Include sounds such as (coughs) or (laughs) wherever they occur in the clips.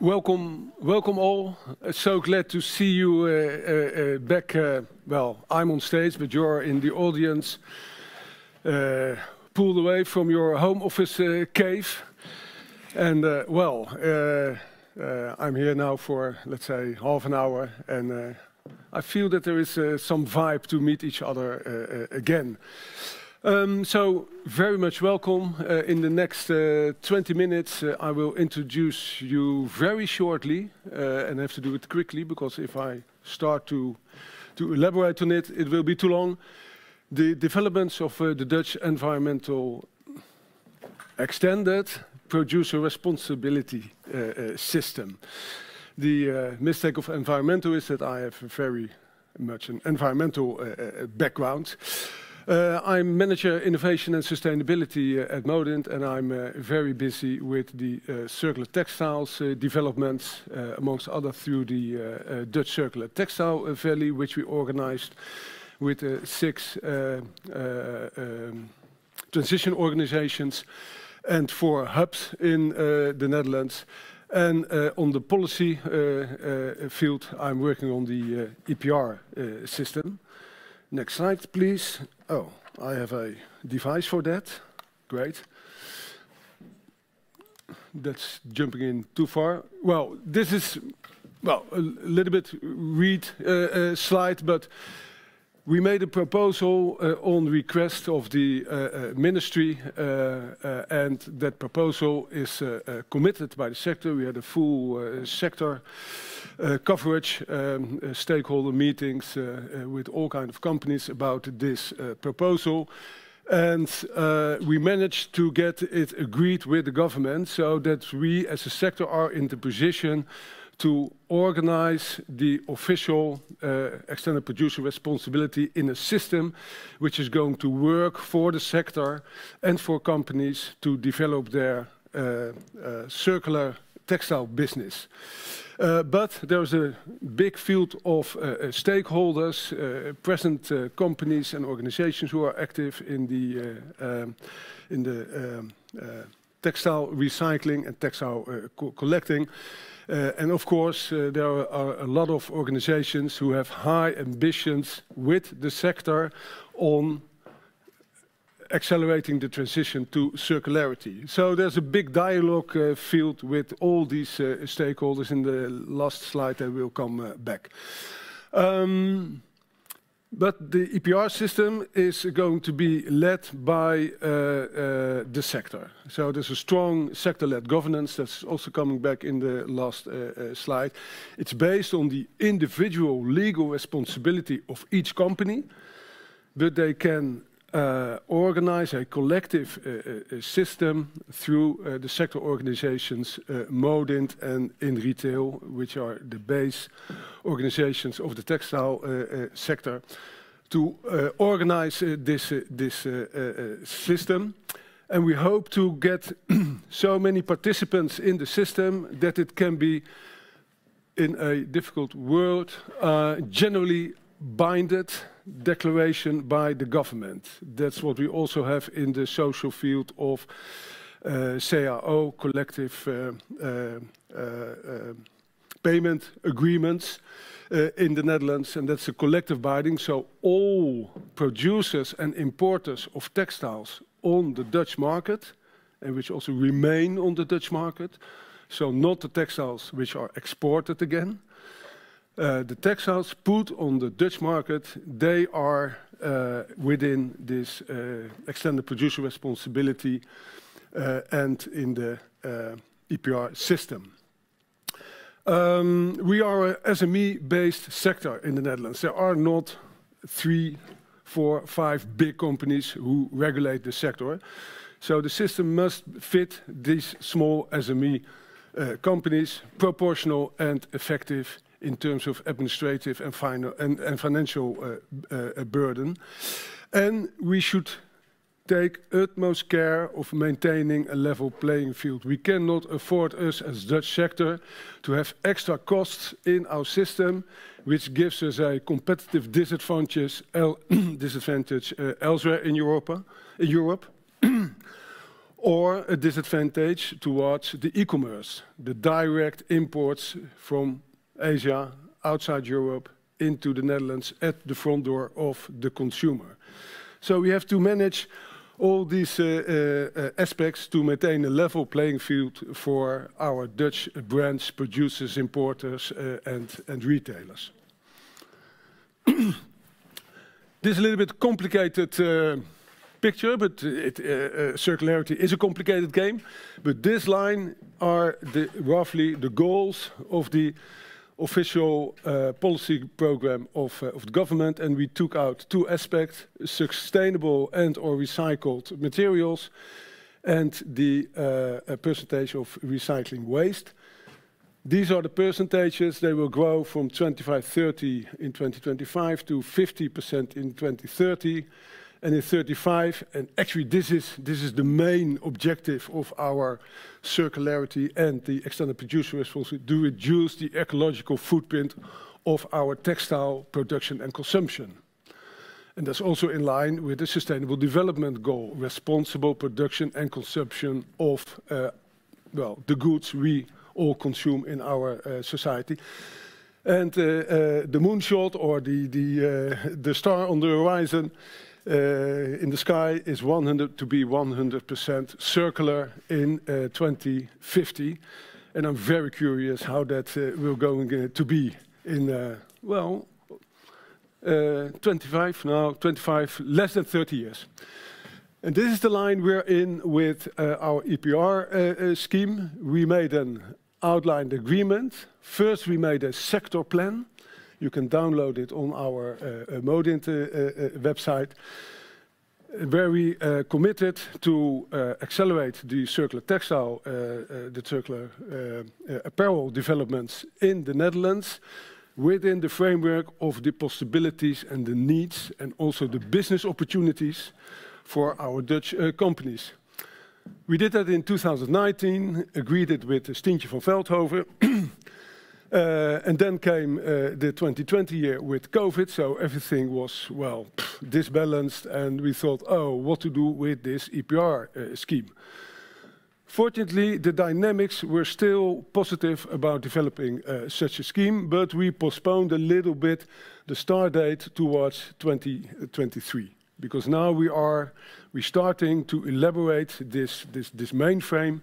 Welcome, welcome all. So glad to see you uh, uh, uh, back. Uh, well, I'm on stage, but you're in the audience, uh, pulled away from your home office uh, cave. And well, I'm here now for, let's say, half an hour, and I feel that there is some vibe to meet each other again. Um, so very much welcome. Uh, in the next uh, 20 minutes, uh, I will introduce you very shortly, uh, and I have to do it quickly because if I start to, to elaborate on it, it will be too long. The developments of uh, the Dutch environmental extended producer responsibility uh, system. The mistake of environmental is that I have very much an environmental background. Uh, I'm Manager Innovation and Sustainability uh, at Modint, and I'm uh, very busy with the uh, circular textiles uh, developments, uh, amongst other through the Dutch Circular Textile Valley, which we organized with six um, transition organizations and four hubs in the Netherlands. And on the policy field, I'm working on the EPR system. Next slide, please. Oh, I have a device for that. Great. That's jumping in too far. Well, this is, well, a little bit read uh, uh, slide, but we made a proposal uh, on request of the uh, uh, ministry, uh, and that proposal is committed by the sector. We had a full sector uh, coverage, um, uh, stakeholder meetings uh, with all kind of companies about this proposal. And uh, we managed to get it agreed with the government so that we as a sector are in the position to organize the official uh, extended producer responsibility in a system which is going to work for the sector and for companies to develop their uh, circular textile business. Uh, but there's a big field of uh, uh stakeholders, uh, present uh, companies and organizations who are active in the, um, in the um, textile recycling and textile co collecting. and of course, there are, are, a lot of organizations who have high ambitions with the sector on accelerating the transition to circularity. So there's a big dialogue uh, field with all these uh, stakeholders. In the last slide, I will come uh, back. Um, but the EPR system is going to be led by uh, uh, the sector. So there's a strong sector-led governance that's also coming back in the last uh, slide. It's based on the individual legal responsibility of each company, but they can uh, organize a collective uh, uh, system through uh, the sector organizations uh, Modint and INretail, which are the base organizations of the textile uh, sector, to organize this, this system. And we hope to get (clears throat) so many participants in the system that it can be, in a difficult world, generally binded declaration by the government. That's what we also have in the social field of uh, CAO, collective uh, uh, uh, payment agreements uh, in the Netherlands, and that's a collective binding. So all producers and importers of textiles on the Dutch market, and which also remain on the Dutch market, so not the textiles which are exported again, the textiles put on the Dutch market, they are uh, within this uh, extended producer responsibility and in the EPR system. Um, we are a SME-based sector in the Netherlands. There are not three, four, five big companies who regulate the sector. So the system must fit these small SME companies, proportional and effective in terms of administrative and, financial uh, uh, burden. And we should take utmost care of maintaining a level playing field. We cannot afford us as Dutch sector to have extra costs in our system, which gives us a competitive (clears throat) disadvantage, uh, elsewhere in Europe. (clears throat) or a disadvantage towards the e-commerce, the direct imports from Asia, outside Europe, into the Netherlands at the front door of the consumer. So we have to manage all these uh, uh, uh, aspects to maintain a level playing field for our Dutch brands, producers, importers, and retailers. (clears throat) This is a little bit complicated picture, but circularity is a complicated game. But this line are roughly the goals of the official uh, policy program uh, of the government, and we took out two aspects: sustainable and/or recycled materials, and the uh, percentage of recycling waste. These are the percentages. They will grow from 25-30 in 2025 to 50% in 2030, and in 35. And actually, this is this is the main objective of our circularity and the extended producer responsibility, to reduce the ecological footprint of our textile production and consumption. And that's also in line with the Sustainable Development Goal, responsible production and consumption of, uh, well, the goods we all consume in our uh, society. And uh, the moonshot or the, the, the star on the horizon Uh, in the sky is to be 100% circular in uh, 2050. And I'm very curious how that uh, will going to be in, well, 25, now 25, less than 30 years. And this is the line we're in with our EPR scheme. We made an outlined agreement. First, we made a sector plan. You can download it on our eh, eh, Modint eh, website, where we committed to accelerate the circular textile, the circular apparel developments in the Netherlands, within the framework of the possibilities and the needs, and also the business opportunities for our Dutch companies. We did that in 2019, agreed it with Stientje van Veldhoven. (clears throat) Uh, and then came uh, the 2020 year with COVID, so everything was, well, disbalanced, and we thought, "Oh, what to do with this EPR uh, scheme?" Fortunately, the dynamics were still positive about developing such a scheme, but we postponed a little bit the start date towards 2023. Because now we are we starting to elaborate this mainframe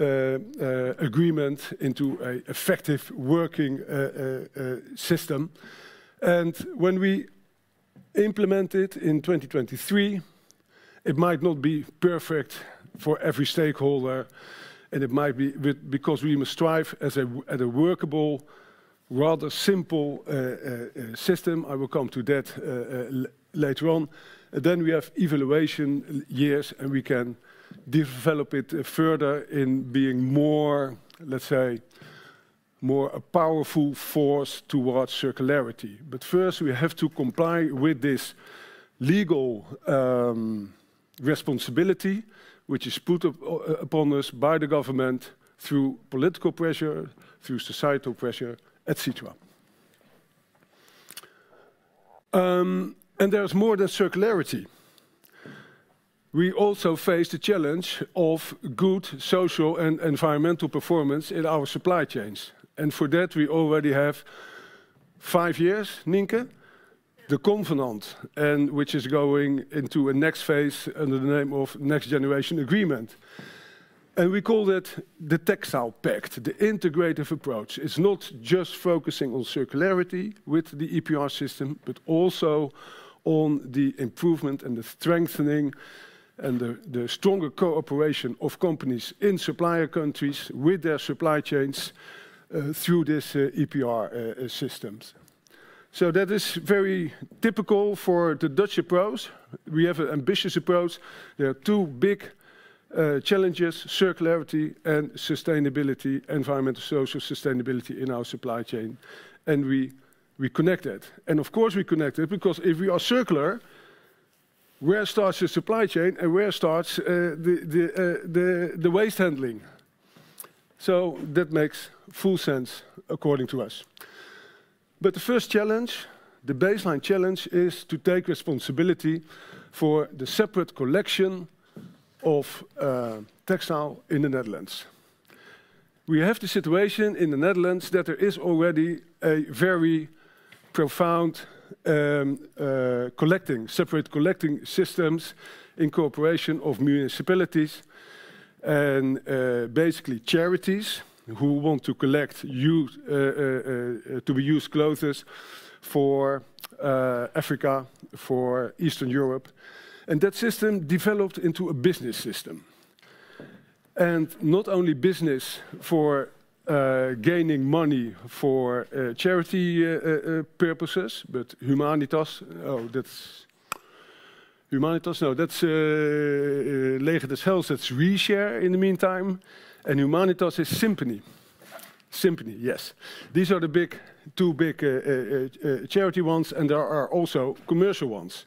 Uh, uh, agreement into an effective working uh, system. And when we implement it in 2023, it might not be perfect for every stakeholder, and it might be because we must strive as a, at a workable, rather simple system. I will come to that later on. Then we have evaluation years, and we can develop it further in being more, let's say, more a powerful force towards circularity. But first, we have to comply with this legal um, responsibility, which is put uh, upon us by the government through political pressure, through societal pressure, et cetera. Um, and there's more than circularity. We also face the challenge of good social and environmental performance in our supply chains, and for that, we already have five years, Nienke, the Covenant, and which is going into a next phase under the name of Next Generation Agreement. And we call it the Textile Pact, the integrative approach. It's not just focusing on circularity with the EPR system, but also on the improvement and the strengthening and the stronger cooperation of companies in supplier countries with their supply chains uh, through this uh, EPR uh, systems. So that is very typical for the Dutch approach. We have an ambitious approach. There are two big challenges: circularity and sustainability, environmental, social sustainability in our supply chain, and we we connect it. And of course, we connect it, because if we are circular, where starts the supply chain and where starts the waste handling? So that makes full sense, according to us. But the first challenge, the baseline challenge, is to take responsibility for the separate collection, of uh, textile in the Netherlands. We have the situation in the Netherlands that there is already a very profound um, uh, collecting, separate collecting systems in cooperation of municipalities and uh, basically charities who want to collect uh, uh, to be used clothes for Africa, for Eastern Europe. And that system developed into a business system. And not only business for uh, gaining money for uh, charity uh, purposes, but Humanitas, oh, that's Humanitas, no, that's Leger des Heils, that's Reshare in the meantime. And Humanitas is Sympany. Sympany, yes. These are the big, two big uh, uh, uh, charity ones, and there are also commercial ones.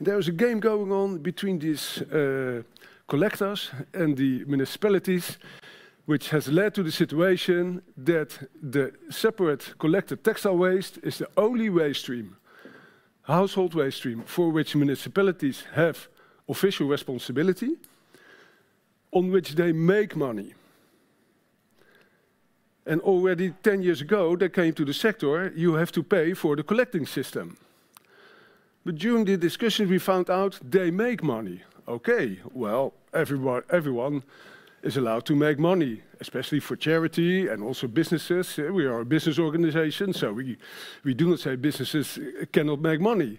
There is a game going on between these collectors and the municipalities, which has led to the situation that the separate collected textile waste is the only waste stream, household waste stream, for which municipalities have official responsibility, on which they make money. And already 10 years ago, they came to the sector, you have to pay for the collecting system. But during the discussion, we found out they make money. Okay, well, everyone, everyone is allowed to make money, especially for charity and also businesses. We are a business organization, so we, we do not say businesses cannot make money.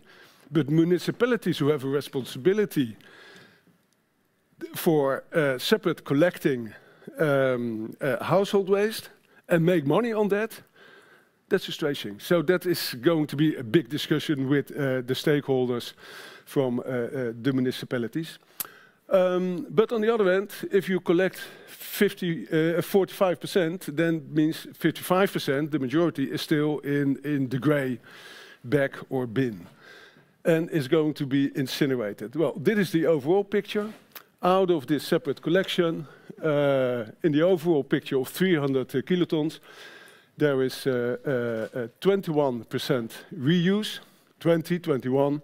But municipalities who have a responsibility for uh, separate collecting um, uh, household waste and make money on that, that's frustrating. So that is going to be a big discussion with uh, the stakeholders from uh, uh, the municipalities. Um, but on the other hand, if you collect 50, 45%, uh, then means 55%, the majority is still in, in the grey bag or bin and is going to be incinerated. Well, this is the overall picture. Out of this separate collection, uh, in the overall picture of 300 uh, kilotons, there is 21% reuse, 20, 21,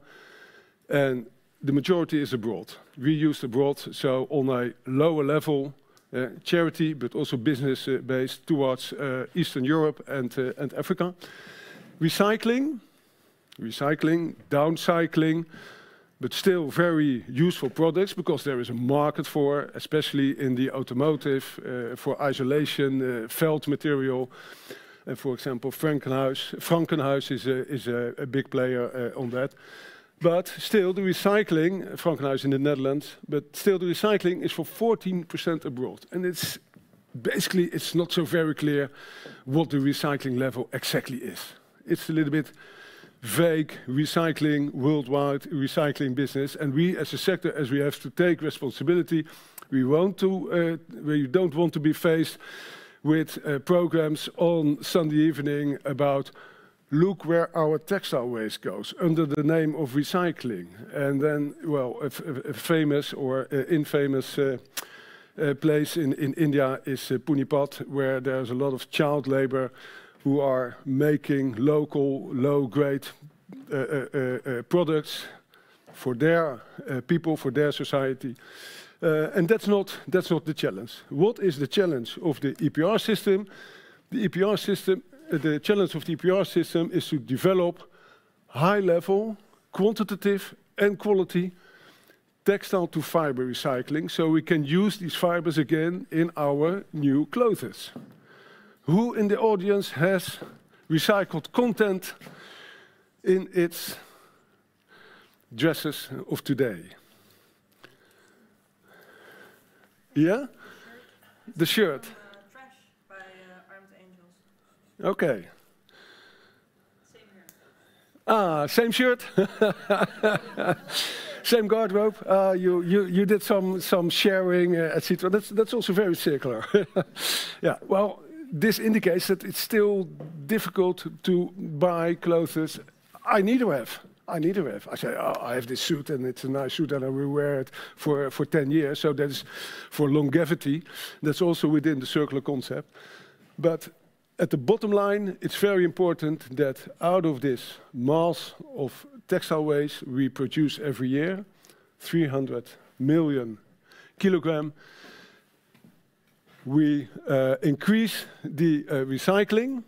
and the majority is abroad. We Reused abroad, so on a lower level, uh, charity, but also business-based uh, towards uh, Eastern Europe and, and Africa. Recycling, recycling, downcycling, but still very useful products because there is a market for, especially in the automotive, uh, for isolation, uh, felt material. Uh, for example, Frankenhuis, Frankenhuis is a, is a, a big player on that. But still, the recycling, Frankenhuis in the Netherlands, but still the recycling is for 14% abroad. And it's basically, it's not so very clear what the recycling level exactly is. It's a little bit vague recycling, worldwide recycling business. And we as a sector, as we have to take responsibility, we, want to, uh, don't want to be faced with uh, programs on Sunday evening about look where our textile waste goes under the name of recycling. And then, well, a, famous or uh, infamous uh, uh, place in, in India is uh, Panipat, where there's a lot of child labor who are making local, low-grade uh, uh, uh, products for their people, for their society. and that's not, that's not the challenge. What is the challenge of the EPR system? The EPR system, the challenge of the EPR system is to develop high-level, quantitative and quality textile to fiber recycling so we can use these fibers again in our new clothes. Who in the audience has recycled content in its dresses of today? Yeah? The shirt. Okay. Ah, same shirt. (laughs) same wardrobe. Uh, you, you, you did some, some sharing, uh, etc. That's, that's also very circular. (laughs) yeah, well, this indicates that it's still difficult to buy clothes I need to have. I need to have. I say, oh, I have this suit and it's a nice suit and I will wear it for, for 10 years. So that is for longevity. That's also within the circular concept. But at the bottom line, it's very important that out of this mass of textile waste we produce every year, 300 million kilogram. We uh, increase the uh, recycling,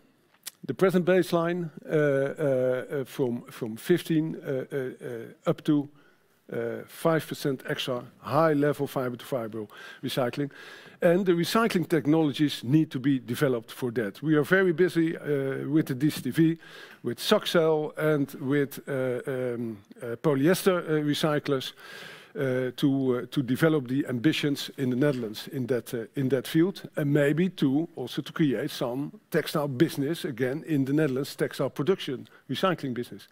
the present baseline, uh, from 15 up to Uh, 5% extra high-level fiber-to-fiber recycling. And the recycling technologies need to be developed for that. We are very busy uh, with the DCTV, with Saxcell, and with uh, um, polyester recyclers to develop the ambitions in the Netherlands in that field, and maybe to also to create some textile business again in the Netherlands, textile production, recycling business.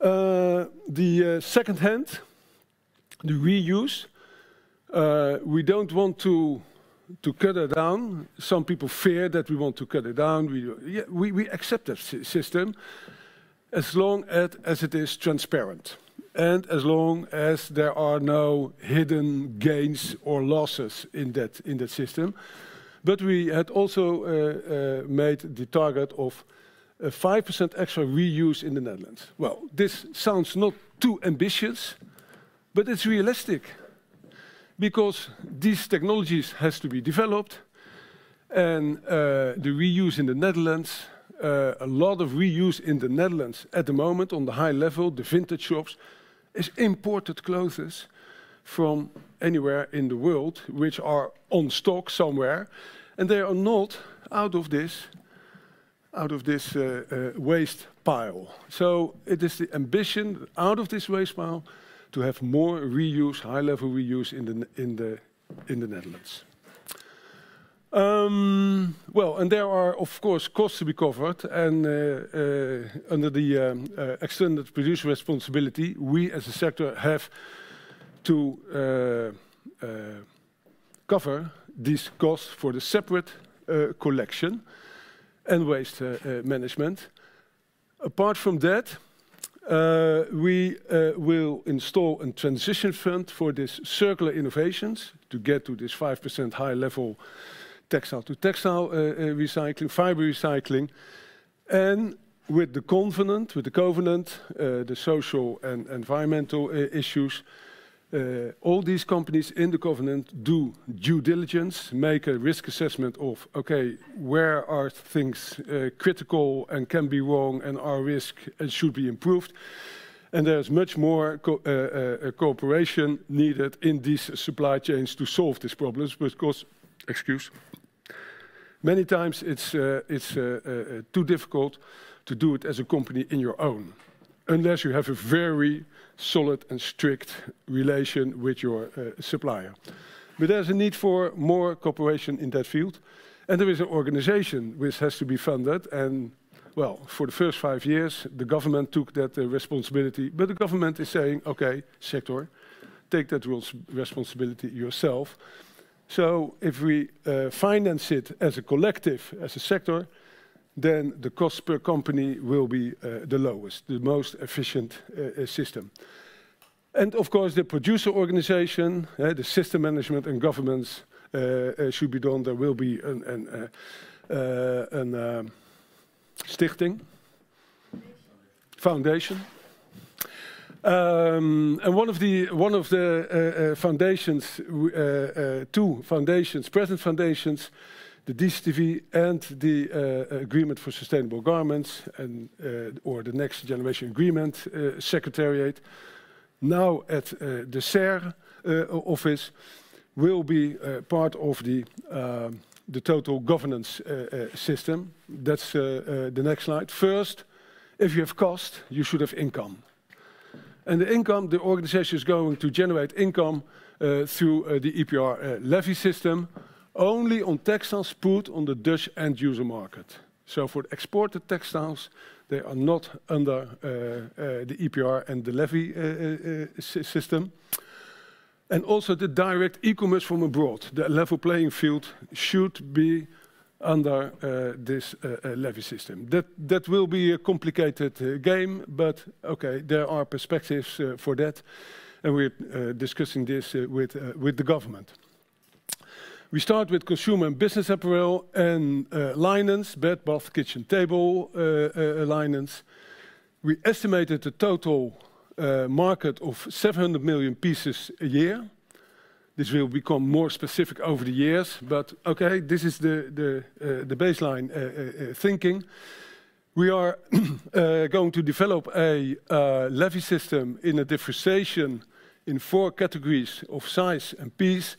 Uh, the uh, second-hand, the reuse, uh, we don't want to to cut it down. Some people fear that we want to cut it down. We we accept that system as long as it is transparent and as long as there are no hidden gains or losses in that system. But we had also made the target of 5% extra reuse in the Netherlands. Well, this sounds not too ambitious, but it's realistic because these technologies have to be developed. And uh, the reuse in the Netherlands, uh, a lot of reuse in the Netherlands at the moment on the high level, the vintage shops, is imported clothes from anywhere in the world which are on stock somewhere. And they are not out of this Uh, uh, waste pile. So it is the ambition out of this waste pile to have more reuse, high-level reuse in the in the, in the Netherlands. Um, well, and there are, of course, costs to be covered. And uh, under the um, extended producer responsibility, we as a sector have to cover these costs for the separate collection and waste uh, uh, management. Apart from that, uh, we will install a transition fund for these circular innovations to get to this 5% high-level textile-to-textile recycling, fiber recycling. And with the convenant, with the covenant, the social and environmental issues, Uh, all these companies in the covenant do due diligence, make a risk assessment of, okay, where are things uh, critical and can be wrong and are risk and should be improved. And there's much more uh, cooperation needed in these supply chains to solve these problems because, excuse, many times it's too difficult to do it as a company in your own unless you have a very solid and strict relation with your uh, supplier. But there's a need for more cooperation in that field. And there is an organization which has to be funded. And well, for the first five years, the government took that uh, responsibility. But the government is saying, okay, sector, take that responsibility yourself. So if we uh, finance it as a collective, as a sector, then the cost per company will be uh, the lowest, the most efficient uh, uh, system. And of course, the producer organization, the system management and governance should be done. There will be a um, stichting, foundation. Um, and one of the one of the uh, uh, foundations, two foundations, present foundations, the DCTV and the eh, Agreement for Sustainable Garments eh, or the Next Generation Agreement eh, Secretariat, now at the SER office, will be part of the total governance system. That's the next slide. First, if you have cost, you should have income. And the income, the organization is going to generate income through the EPR levy system only on textiles put on the Dutch end-user market. So for exported textiles, they are not under uh, uh, the EPR and the levy uh, system. And also the direct e-commerce from abroad, the level playing field should be under this levy system. That will be a complicated game, but okay, there are perspectives for that. And we're discussing this with the government. We start with consumer and business apparel and uh, linens, bed, bath, kitchen, table uh, uh, linens. We estimated the total market of 700 million pieces a year. This will become more specific over the years, but okay, this is the baseline thinking. We are (clears throat) going to develop a levy system in a differentiation in four categories of size and piece,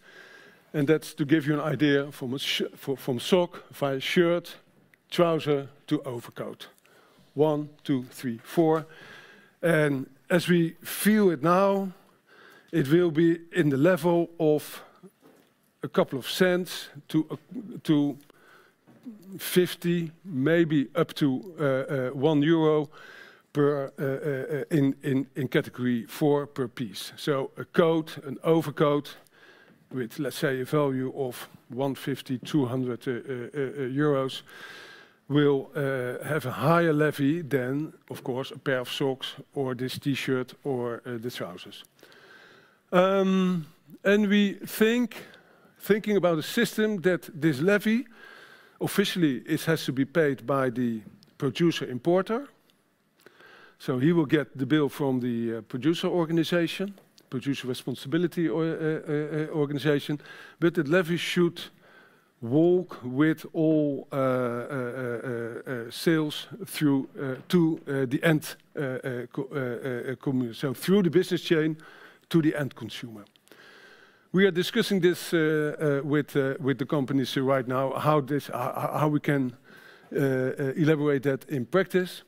and that's to give you an idea from sock via shirt, trouser to overcoat. One, two, three, four. And as we feel it now, it will be in the level of a couple of cents to uh, to 50, maybe up to uh, uh, 1 euro per in, in, in category four per piece. So a coat, an overcoat with, let's say, a value of 150, 200 uh, uh, uh, euros will have a higher levy than, of course, a pair of socks or this T-shirt or the trousers. Um, and we think, thinking about a system that this levy officially it has to be paid by the producer importer. So he will get the bill from the producer organization, producer responsibility organization, but the levy should walk with all sales through to the end consumer. So through the business chain to the end consumer. We are discussing this with the companies right now, how this how we can elaborate that in practice.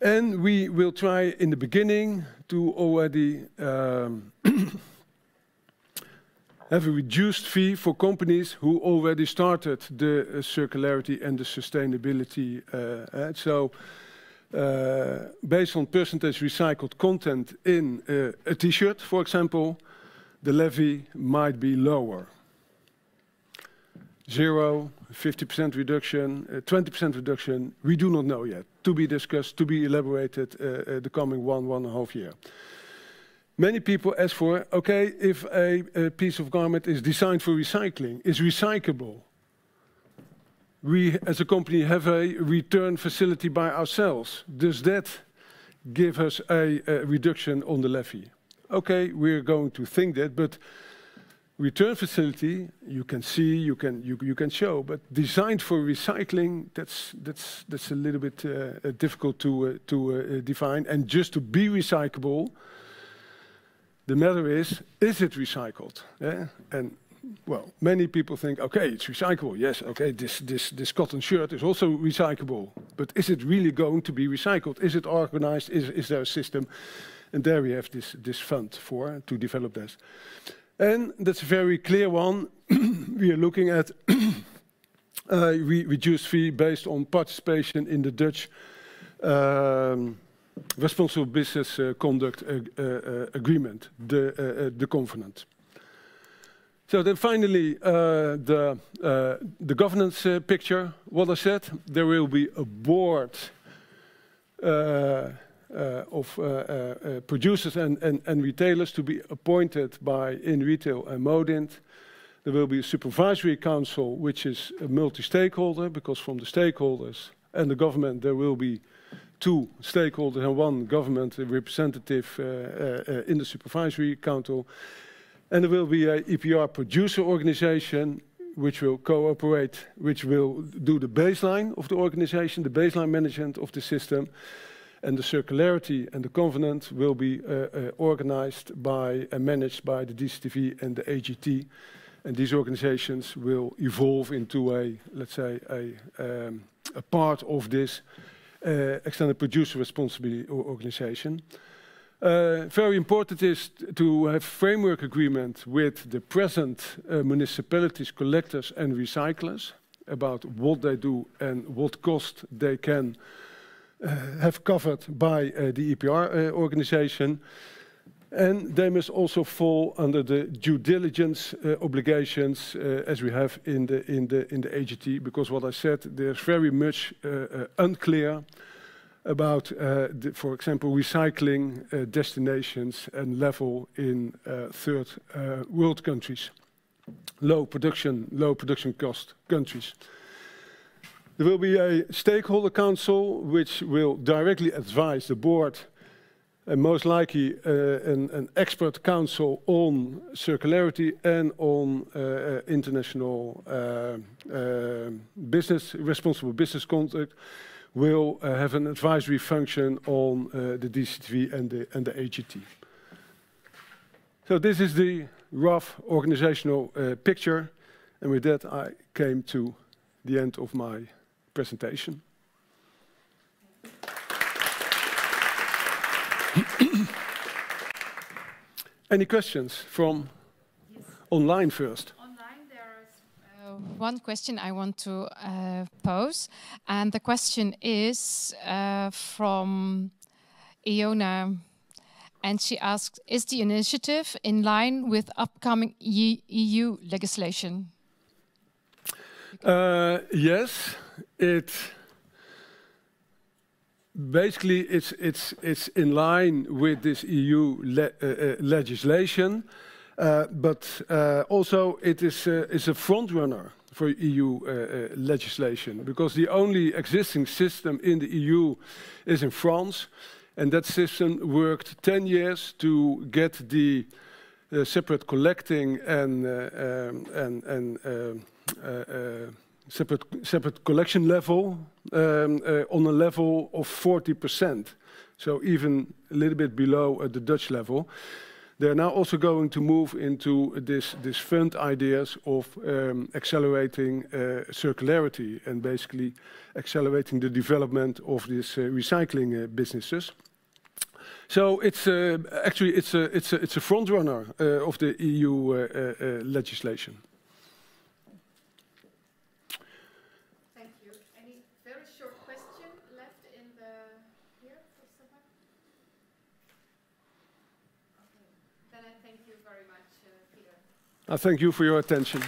And we will try in the beginning to already um, (coughs) have a reduced fee for companies who already started the uh, circularity and the sustainability. Uh, so uh, based on percentage recycled content in a T-shirt, for example, the levy might be lower. 0%, 50% reduction, uh, 20% reduction, we do not know yet. To be discussed, to be elaborated uh, uh, the coming one, one and a half year. Many people ask for, okay, if a piece of garment is designed for recycling, is recyclable. We as a company have a return facility by ourselves. Does that give us a reduction on the levy? Okay, we're going to think that, but return facility, you can see, you can you can show, but designed for recycling, that's that's, that's a little bit uh, difficult to uh, to uh, define. And just to be recyclable, the matter is, is it recycled? Eh? And well, many people think, okay, it's recyclable. Yes, okay, this this, this cotton shirt is also recyclable, but is it really going to be recycled? Is it organized? Is is there a system? And there we have this fund for to develop this. And that's a very clear one. (clears throat) We are looking at (clears throat) uh, reduced fee based on participation in the Dutch um, Responsible Business uh, Conduct uh, Agreement, the covenant. So then finally, the governance picture, what I said, there will be a board Uh, of uh, uh, producers and retailers to be appointed by INretail and Modint. There will be a supervisory council, which is a multi-stakeholder, because from the stakeholders and the government, there will be two stakeholders and one government representative in the supervisory council. And there will be an EPR producer organization, which will cooperate, which will do the baseline of the organization, the baseline management of the system. And the circularity and the covenant will be uh, uh, organized by and managed by the DCTV and the AGT. And these organizations will evolve into a, let's say, a um, part of this uh, extended producer responsibility organization. Very important is to have framework agreement with the present municipalities, collectors and recyclers about what they do and what cost they can Uh, have covered by uh, the EPR uh, organization. And they must also fall under the due diligence obligations as we have in the in, the, in the AGT, because what I said, there's very much unclear about, for example, recycling destinations and level in third world countries, low production, low production cost countries. There will be a stakeholder council, which will directly advise the board and most likely uh, an, an, expert council on circularity and on uh, uh international uh, uh, business, responsible business conduct, will have an advisory function on the DCTV and the, and the AGT. So this is the rough organizational picture, and with that I came to the end of my presentation. (coughs) Any questions from yes. online first? Online, there is uh, one question I want to uh, pose, and the question is uh, from Iona, and she asks: Is the initiative in line with upcoming e EU legislation? Uh, yes, it basically it's it's it's in line with this EU uh, uh, legislation, uh, but uh, also it is uh, is a front runner for EU uh, legislation because the only existing system in the EU is in France, and that system worked 10 years to get the separate collecting and um, and and um, separate, separate collection level um, uh, on a level of 40%. So even a little bit below uh, the Dutch level. They're now also going to move into this, this fund ideas of um, accelerating uh, circularity and basically accelerating the development of these uh, recycling uh, businesses. So it's uh, actually it's a it's a it's a front runner of the EU legislation. I thank you for your attention.